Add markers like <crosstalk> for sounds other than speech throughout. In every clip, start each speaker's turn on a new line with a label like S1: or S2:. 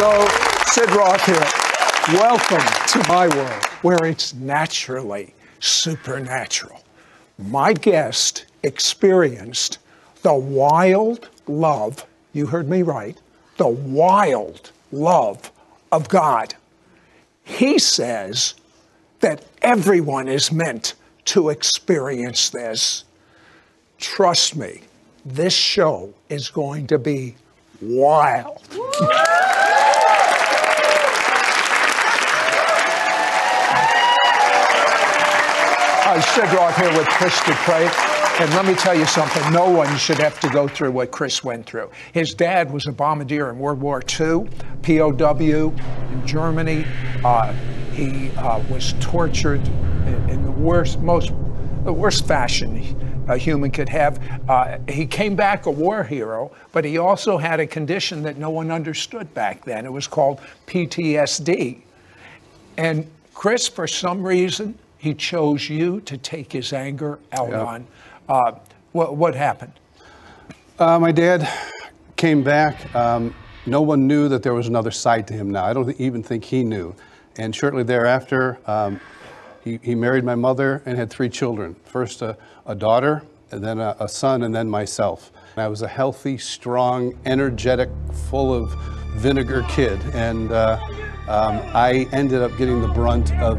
S1: Hello, Sid Roth here. Welcome to my world where it's naturally supernatural. My guest experienced the wild love, you heard me right, the wild love of God. He says that everyone is meant to experience this. Trust me, this show is going to be wild. I Sid Roth here with Chris Dupre. And let me tell you something, no one should have to go through what Chris went through. His dad was a bombardier in World War II, POW in Germany. Uh, he uh, was tortured in, in, the worst, most, the worst fashion a human could have. Uh, he came back a war hero, but he also had a condition that no one understood back then. It was called PTSD. And Chris, for some reason, he chose you to take his anger out on. Uh, what, what, happened?
S2: Uh, my dad came back. Um, no one knew that there was another side to him now. I don't even think he knew. And shortly thereafter, um, he, he, married my mother and had three children. First a, a daughter, and then a, a, son, and then myself. I was a healthy, strong, energetic, full of vinegar kid. And uh, um, I ended up getting the brunt of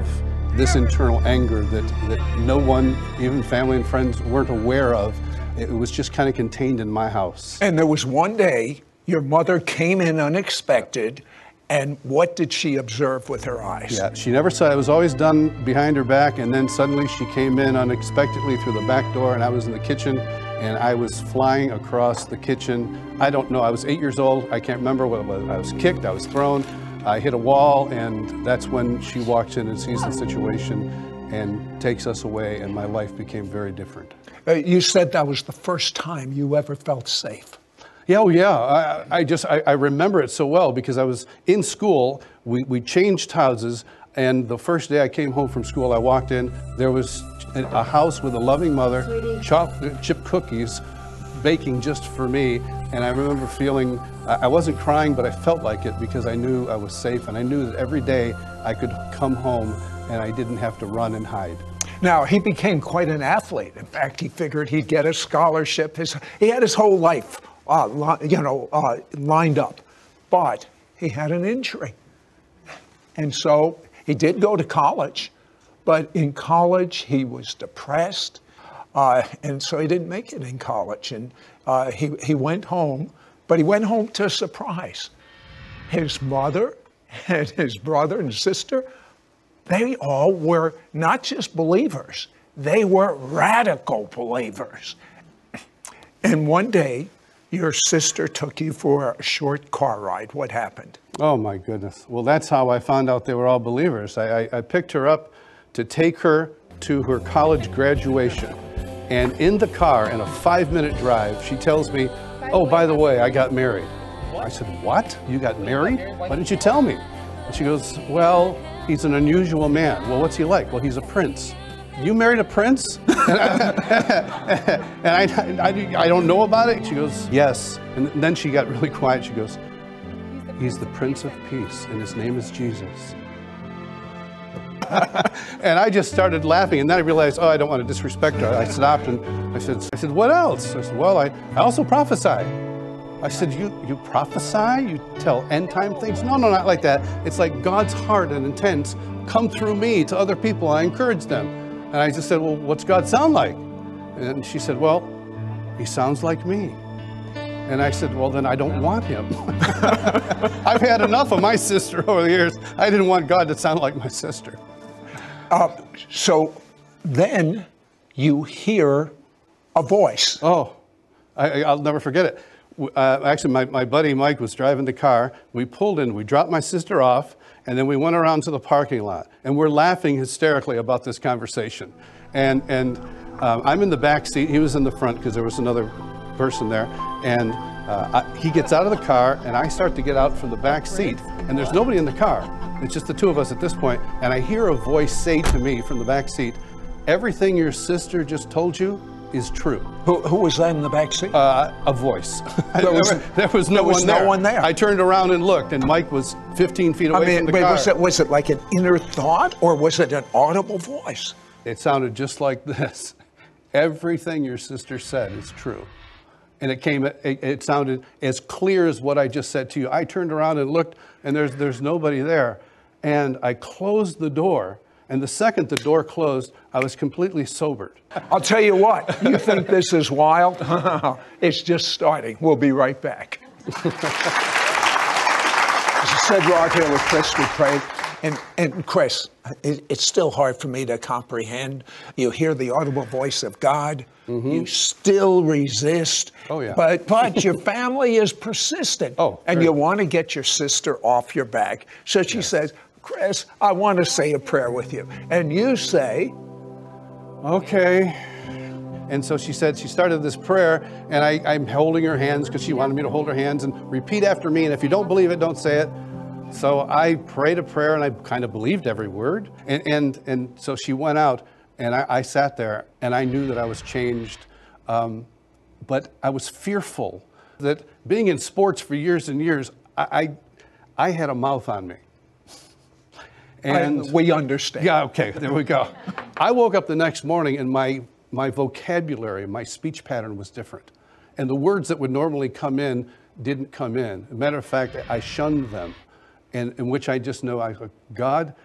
S2: this internal anger that, that no one, even family and friends, weren't aware of. It was just kind of contained in my house.
S1: And there was one day your mother came in unexpected. And what did she observe with her eyes?
S2: Yeah, she never saw it. It was always done behind her back, and then suddenly she came in unexpectedly through the back door, and I was in the kitchen, and I was flying across the kitchen. I don't know, I was eight years old. I can't remember what it was. I was kicked, I was thrown. I hit a wall, and that's when she walks in and sees the situation and takes us away, and my life became very different.
S1: Uh, you said that was the first time you ever felt safe.
S2: Yeah, oh yeah. I, I just I, I, remember it so well because I was in school. We we changed houses, and the first day I came home from school, I walked in. There was a house with a loving mother, chocolate chip cookies, baking just for me. And I remember feeling I wasn't crying, but I felt like it because I knew I was safe and I knew that every day I could come home and I didn't have to run and hide.
S1: Now, he became quite an athlete. In fact, he figured he'd get a scholarship. His, he had his whole life, uh, you know, uh, lined up. But he had an injury. And so he did go to college, but in college he was depressed. Uh, and so he didn't make it in college. And uh, he, he went home but he went home to surprise. His mother <laughs> and his brother and sister, they all were not just believers, they were radical believers. And one day, your sister took you for a short car ride. What happened?
S2: Oh, my goodness. Well, that's how I found out they were all believers. I, I, I picked her up to take her to her college graduation. And in the car, in a five minute drive, she tells me, Oh, by the way, I got married. I said, What? You got married? Why didn't you tell me? And she goes, Well, he's an unusual man. Well, what's he like? Well, he's a prince. You married a prince? <laughs> and I, I, I, I don't know about it. She goes, Yes. And then she got really quiet. She goes, He's the Prince of Peace, and his name is Jesus. <laughs> and I just started laughing, and then I realized, oh, I don't want to disrespect her. I stopped and I said, I said, what else? I said, well, I, I also prophesy. I said, you, you prophesy? You tell end time things? No, no, not like that. It's like God's heart and intents come through me to other people. I encourage them. And I just said, well, what's God sound like? And she said, well, he sounds like me. And I said, well, then I don't want him. <laughs> I've had enough of my sister over the years. I didn't want God to sound like my sister.
S1: Uh, so then you hear a voice.
S2: Oh, I, will never forget it. Uh, actually, my, my buddy Mike was driving the car. We pulled in, we dropped my sister off, and then we went around to the parking lot. And we're laughing hysterically about this conversation. And, and um, I'm in the back seat. He was in the front because there was another person there. And uh, I, he gets out of the car, and I start to get out from the back seat, and there's nobody in the car. It's just the two of us at this point, and I hear a voice say to me from the back seat, Everything your sister just told you is true.
S1: Who, who was that in the back seat?
S2: Uh, a voice. <laughs>
S1: There was-
S2: there was no,
S1: there was
S2: one,
S1: no
S2: there.
S1: one there.
S2: I turned around and looked, and Mike was 15 feet away
S1: I mean,
S2: from the
S1: wait,
S2: car.
S1: was it was it like an inner thought or was it an audible voice?
S2: It sounded just like this. <laughs> Everything your sister said is true. And it came, it, it sounded as clear as what I just said to you. I turned around and looked, and there's, there's nobody there. And I closed the door. And the second the door closed, I was completely sobered. <laughs>
S1: I'll tell you what, you think this is wild? <laughs> it's just starting. We'll be right back. <laughs> As I Sid Roth here with Chris, prayed. And, and Chris, it, it's still hard for me to comprehend. You hear the audible voice of God, you still resist.
S2: Mm-hmm. Oh, yeah.
S1: But, but your <laughs> family is persistent.
S2: Oh,
S1: and you want to get your sister off your back. So she says, Chris, I want to say a prayer with you. And you say,
S2: Okay. And so she said, she started this prayer, and I, I'm holding her hands because she wanted me to hold her hands and repeat after me. And if you don't believe it, don't say it. So I prayed a prayer, and I kind of believed every word. And, and, and so she went out, and I, I sat there, and I knew that I was changed. Um, but I was fearful that being in sports for years and years, I, I, I had a mouth on me.
S1: and we understand.
S2: Yeah, okay, there we go. <laughs> I woke up the next morning and my, my vocabulary, my speech pattern was different. And the words that would normally come in didn't come in. As a matter of fact, I shunned them, and in which I just know I go, God,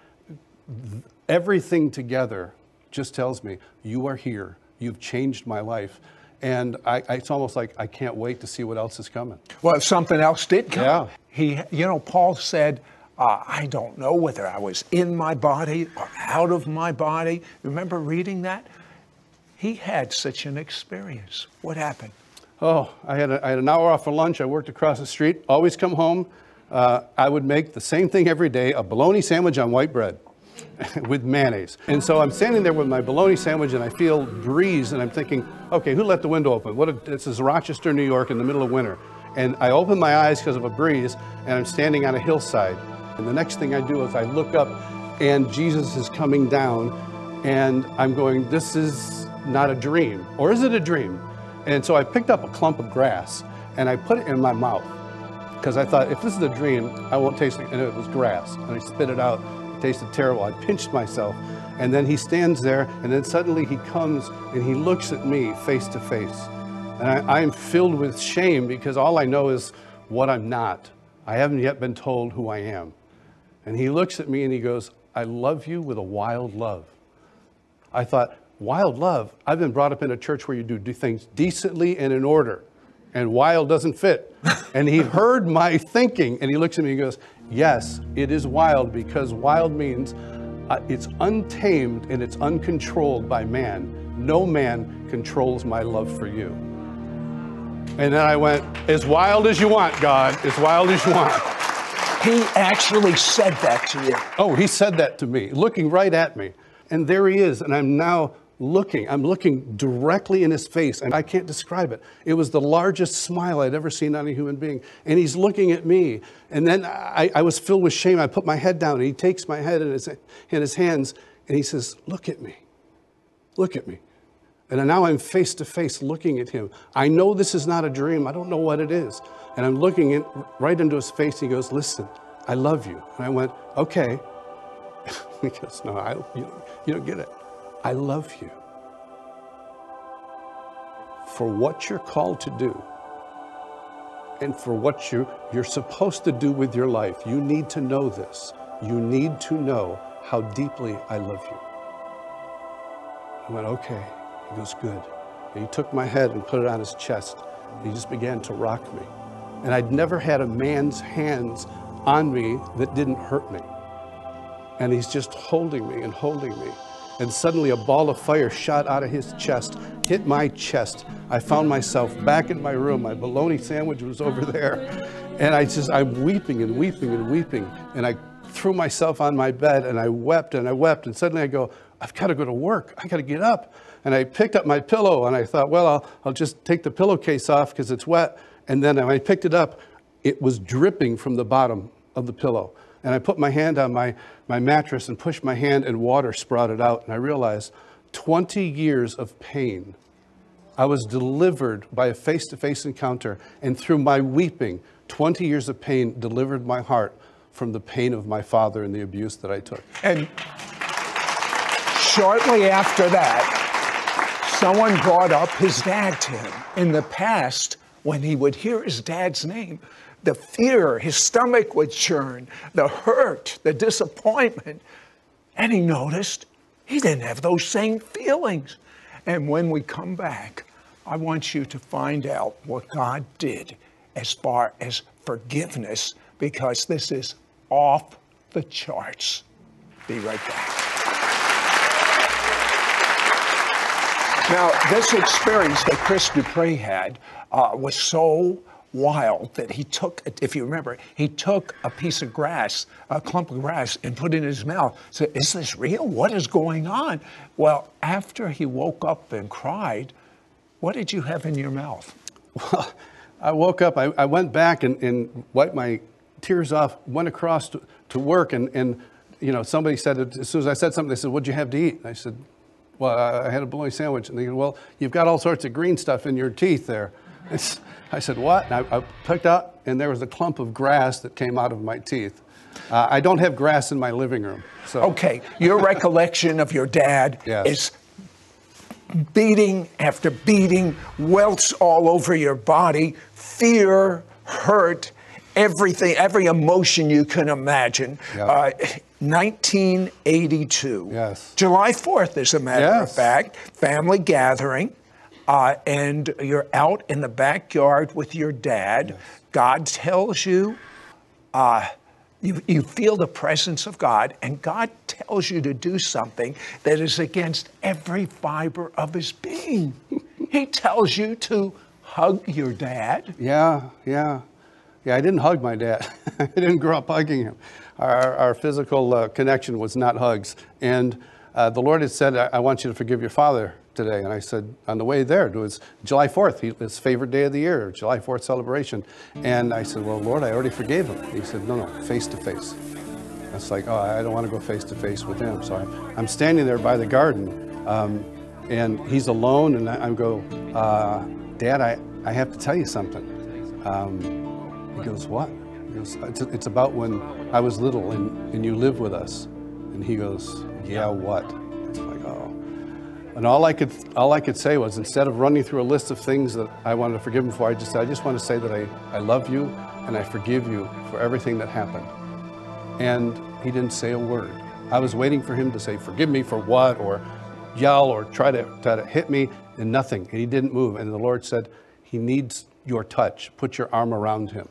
S2: everything together just tells me, you are here. You've changed my life. And I, I- it's almost like I can't wait to see what else is coming.
S1: Well, something else did come.
S2: Yeah.
S1: He, you know, Paul said, uh, I don't know whether I was in my body or out of my body. Remember reading that? He had such an experience. What happened?
S2: Oh, I had, a, I had an hour off for lunch. I worked across the street. Always come home. Uh, I would make the same thing every day a bologna sandwich on white bread <laughs> with mayonnaise. And so I'm standing there with my bologna sandwich and I feel breeze and I'm thinking, okay, who let the window open? What? A, this is Rochester, New York in the middle of winter. And I open my eyes because of a breeze and I'm standing on a hillside. And the next thing I do is I look up and Jesus is coming down and I'm going, this is not a dream. Or is it a dream? And so I picked up a clump of grass and I put it in my mouth because I thought, if this is a dream, I won't taste it. And it was grass. And I spit it out. It tasted terrible. I pinched myself. And then he stands there, and then suddenly he comes and he looks at me face to face. And I, I'm filled with shame because all I know is what I'm not. I haven't yet been told who I am. And he looks at me and he goes, I love you with a wild love. I thought, wild love? I've been brought up in a church where you do, do things decently and in order, and wild doesn't fit. and he heard my thinking and he looks at me and goes, Yes, it is wild because wild means uh, it's untamed and it's uncontrolled by man. No man controls my love for you. And then I went, As wild as you want, God, as wild as you want.
S1: He actually said that to you.
S2: Oh, he said that to me, looking right at me. And there he is. And I'm now looking, I'm looking directly in his face, and I can't describe it. It was the largest smile I'd ever seen on a human being. And he's looking at me. And then I, I was filled with shame. I put my head down, and he takes my head in his, in his hands, and he says, Look at me. Look at me. And now I'm face to face looking at him. I know this is not a dream. I don't know what it is. And I'm looking in, right into his face. He goes, Listen, I love you. And I went, Okay. <laughs> he goes, No, I, you, you don't get it. I love you. For what you're called to do and for what you, you're supposed to do with your life, you need to know this. You need to know how deeply I love you. I went, okay. He goes, good. And he took my head and put it on his chest. He just began to rock me. And I'd never had a man's hands on me that didn't hurt me. And he's just holding me and holding me. And suddenly a ball of fire shot out of his chest, hit my chest. I found myself back in my room. My bologna sandwich was over there. And I just, I'm weeping and weeping and weeping. And I threw myself on my bed and I wept and I wept. And suddenly I go, I've got to go to work. I got to get up. And I picked up my pillow and I thought, well, I'll, I'll just take the pillowcase off because it's wet. And then when I picked it up, it was dripping from the bottom of the pillow. And I put my hand on my, my mattress and pushed my hand, and water sprouted out. And I realized 20 years of pain I was delivered by a face to face encounter, and through my weeping, 20 years of pain delivered my heart from the pain of my father and the abuse that I took.
S1: And shortly after that, someone brought up his dad to him. In the past, when he would hear his dad's name, the fear, his stomach would churn, the hurt, the disappointment. And he noticed he didn't have those same feelings. And when we come back, I want you to find out what God did as far as forgiveness, because this is off the charts. Be right back. Now, this experience that Chris Dupre had uh, was so wild that he took, if you remember, he took a piece of grass, a clump of grass, and put it in his mouth. Said, "Is this real? What is going on?" Well, after he woke up and cried, what did you have in your mouth?
S2: Well, I woke up, I, I went back and, and wiped my tears off, went across to, to work, and, and you know, somebody said, as soon as I said something, they said, What'd you have to eat? And I said, Well, I had a bologna sandwich. And they said, Well, you've got all sorts of green stuff in your teeth there. I said, What? And I, I picked up, and there was a clump of grass that came out of my teeth. Uh, I don't have grass in my living room. So.
S1: Okay, your recollection of your dad
S2: Yes.
S1: is beating after beating, welts all over your body, fear, hurt, everything, every emotion you can imagine.
S2: Yeah.
S1: Uh, 1982.
S2: Yes.
S1: July 4th, as a matter of fact, family gathering. Uh, and you're out in the backyard with your dad. God tells you, uh, you, you feel the presence of God, and God tells you to do something that is against every fiber of his being. <laughs> he tells you to hug your dad.
S2: Yeah, yeah. Yeah, I didn't hug my dad. <laughs> I didn't grow up hugging him. Our, our physical uh, connection was not hugs. And uh, the Lord had said, I, I want you to forgive your father today. And I said, on the way there, it was July 4th, his favorite day of the year, July 4th celebration. And I said, Well, Lord, I already forgave him. He said, No, no, face to face. I was like, Oh, I don't want to go face to face with him. So I'm, I'm standing there by the garden, um, and he's alone. And I, I go, uh, Dad, I, I have to tell you something. Um, he goes, What? He goes, it's, it's about when I was little and, and you lived with us. And he goes, Yeah, what? It's like, Oh. And all I could all I could say was instead of running through a list of things that I wanted to forgive him for, I just said, I just want to say that I, I love you and I forgive you for everything that happened. And he didn't say a word. I was waiting for him to say, Forgive me for what? or yell or try to, try to hit me, and nothing. And he didn't move. And the Lord said, He needs your touch. Put your arm around him.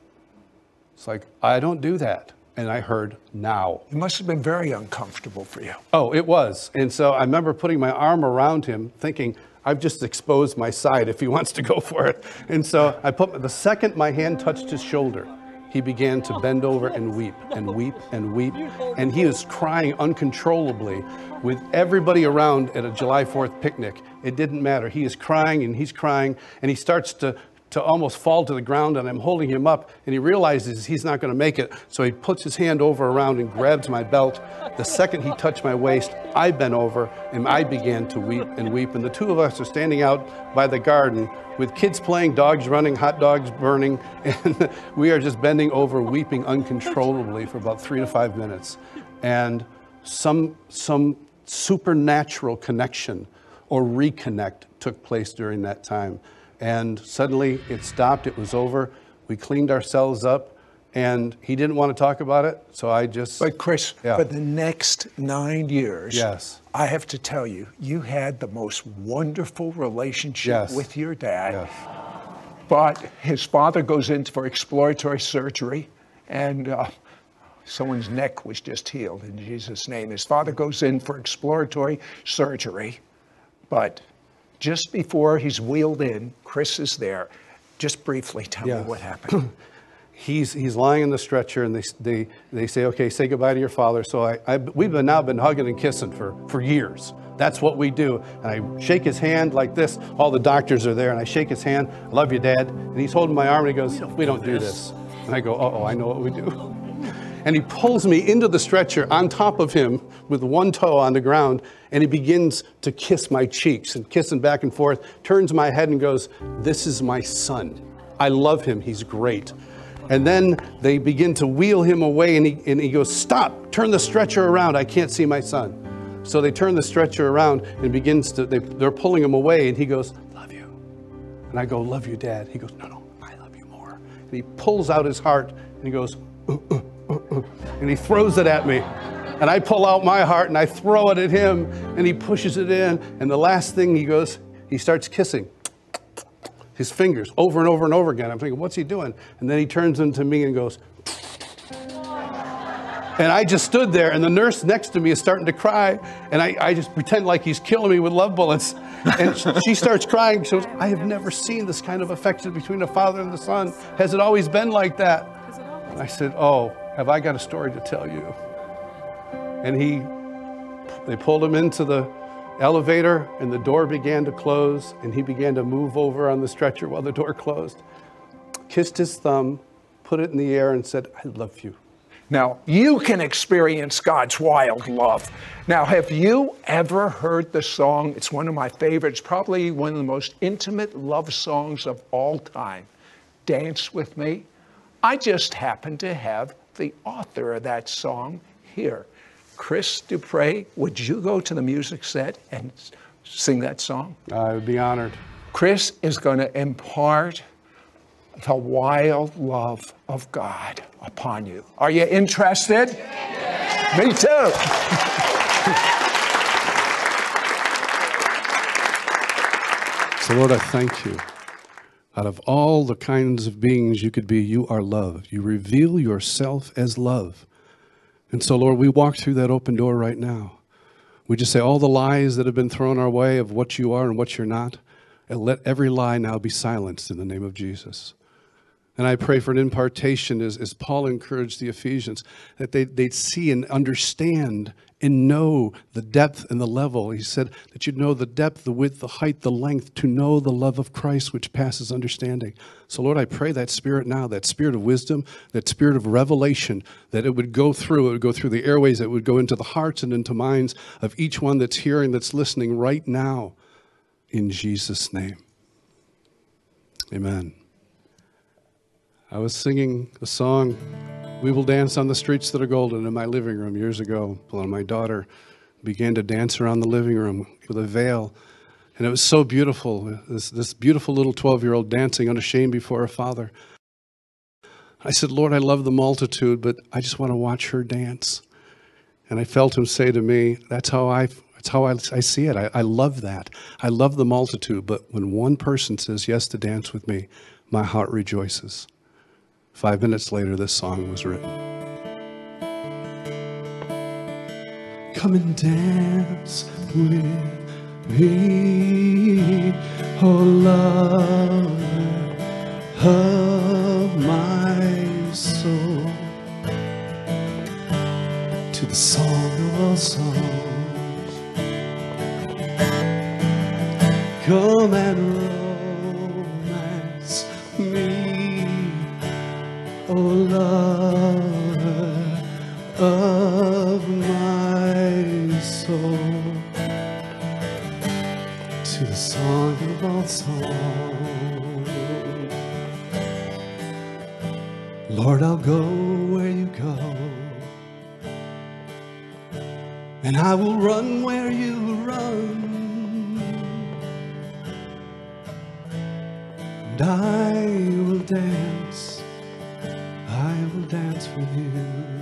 S2: It's like, I don't do that. And I heard, Now.
S1: It must have been very uncomfortable for you.
S2: Oh, it was. And so I remember putting my arm around him, thinking, I've just exposed my side if he <laughs> wants to go for it. And so I put the second my hand touched his shoulder, he began to bend over and weep and weep and weep. And he was crying uncontrollably with everybody around at a July 4th picnic. It didn't matter. He is crying and he's crying, and he starts to to almost fall to the ground and I'm holding him up and he realizes he's not going to make it. So he puts his hand over around and grabs my belt. The second he touched my waist, I bent over and I began to weep and weep. And the two of us are standing out by the garden with kids playing, dogs running, hot dogs burning. <laughs> And we are just bending over, weeping uncontrollably for about three to five minutes. And some, some supernatural connection or reconnect took place during that time. And suddenly it stopped, it was over. We cleaned ourselves up, and he didn't want to talk about it, so I just.
S1: But Chris,
S2: Yeah.
S1: for the next nine years,
S2: Yes.
S1: I have to tell you, you had the most wonderful relationship
S2: Yes.
S1: with your dad.
S2: Yes.
S1: But his father goes in for exploratory surgery, and uh, someone's neck was just healed in Jesus' name. His father goes in for exploratory surgery, but just before he's wheeled in, Chris is there. Just briefly, tell
S2: Yeah.
S1: me what happened. <clears throat>
S2: he's he's lying in the stretcher and they they they say okay say goodbye to your father. So I, I we've been now been hugging and kissing for for years. That's what we do. And I shake his hand like this. All the doctors are there and I shake his hand. I love you dad. And he's holding my arm and he goes we don't do this. And I go oh I know what we do <laughs> and he pulls me into the stretcher on top of him with one toe on the ground, and he begins to kiss my cheeks and kissing back and forth, turns my head and goes, This is my son. I love him. He's great. And then they begin to wheel him away, and he, and he goes, Stop, turn the stretcher around. I can't see my son. So they turn the stretcher around and begins to, they, they're pulling him away, and he goes, Love you. And I go, Love you, Dad. He goes, No, no, I love you more. And he pulls out his heart and he goes, uh, uh, uh, uh," and he throws it at me. And I pull out my heart and I throw it at him, and he pushes it in. And the last thing he goes, he starts kissing his fingers over and over and over again. I'm thinking, what's he doing? And then he turns into me and goes, and I just stood there, and the nurse next to me is starting to cry, and I, I just pretend like he's killing me with love bullets. And she starts crying. She goes, I have never seen this kind of affection between a father and the son. Has it always been like that? And I said, Oh, have I got a story to tell you? And he, they pulled him into the elevator, and the door began to close, and he began to move over on the stretcher while the door closed, kissed his thumb, put it in the air, and said, I love you.
S1: Now, you can experience God's wild love. Now, have you ever heard the song? It's one of my favorites, probably one of the most intimate love songs of all time. Dance with Me. I just happen to have the author of that song here. Chris Dupre, would you go to the music set and sing that song?
S2: I would be honored.
S1: Chris is going to impart the wild love of God upon you. Are you interested? Yes. Me
S2: too. so, Lord, I thank you. Out of all the kinds of beings you could be, you are love. You reveal yourself as love. And so, Lord, we walk through that open door right now. We just say all the lies that have been thrown our way of what you are and what you're not, and let every lie now be silenced in the name of Jesus. And I pray for an impartation as, as Paul encouraged the Ephesians, that they, they'd see and understand and know the depth and the level. He said that you'd know the depth, the width, the height, the length, to know the love of Christ which passes understanding. So, Lord, I pray that spirit now, that spirit of wisdom, that spirit of revelation, that it would go through, it would go through the airways, it would go into the hearts and into minds of each one that's hearing, that's listening right now. In Jesus' name. Amen. I was singing a song, We Will Dance on the Streets That Are Golden, in my living room years ago while my daughter began to dance around the living room with a veil. And it was so beautiful, this, this beautiful little 12 year old dancing unashamed before her father. I said, Lord, I love the multitude, but I just want to watch her dance. And I felt him say to me, That's how I, that's how I, I see it. I, I love that. I love the multitude, but when one person says yes to dance with me, my heart rejoices. Five minutes later, this song was written. Come and dance with me, oh love of my soul, to the song of all songs. Come and romance of my soul, to the song of all songs. Lord, I'll go where you go, and I will run where you run. And I will dance, dance with you.